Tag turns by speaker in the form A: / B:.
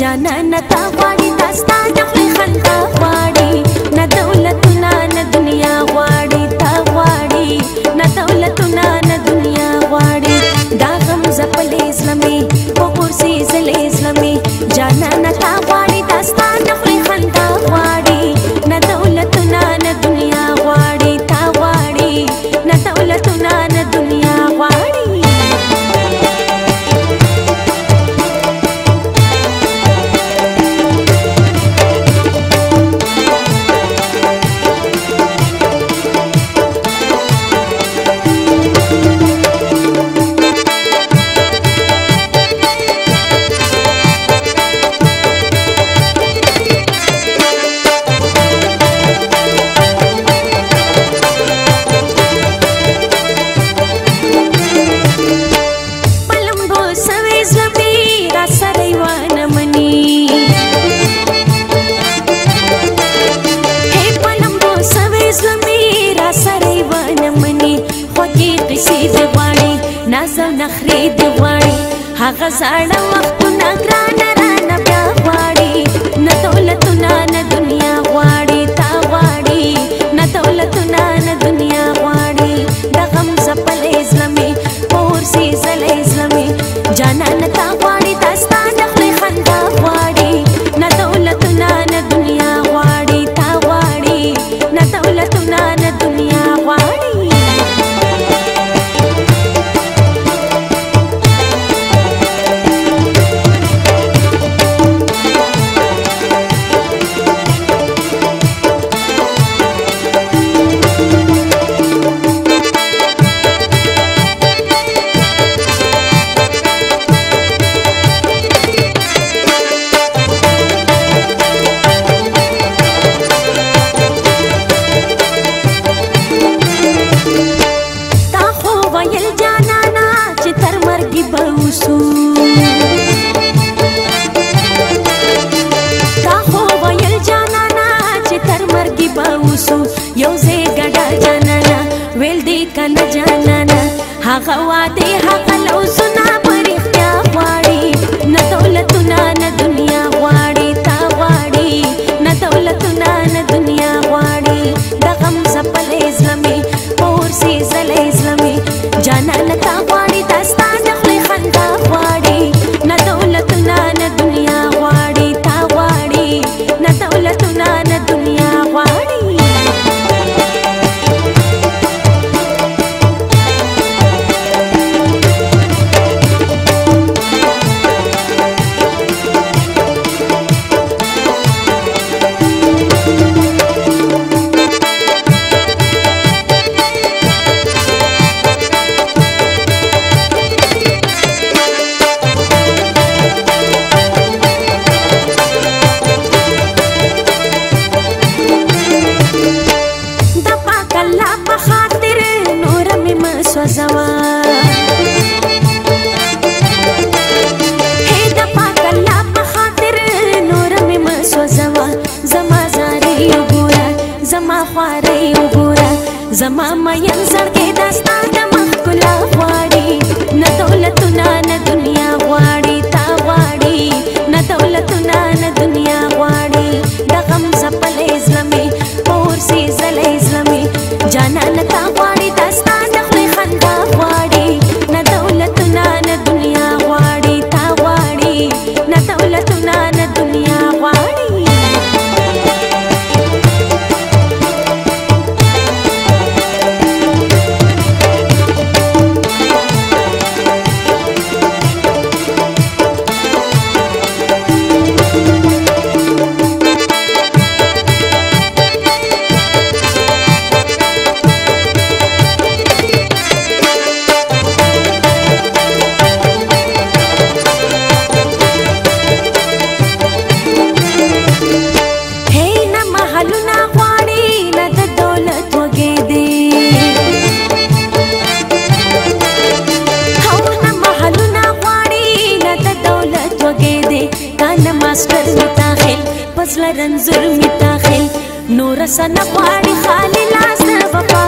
A: जननता पठ زړه مې را سره ونه مني خوږې قصې دې غواړي ناز او نخرې دې غواړي هغه زاړه وختونه ګرانه هغه واده هغه لوزونه په رښتیا غواړي نه دولتونه نه دنیا غواړي زما مین زړګي داستا د مخکلا غواړي نه دولتونه نه دنیا غواړي تا غواړي نه دولتونه نه دنیا غواړي رنزور می تاخیل نور سن غواړي خالي لاس وفا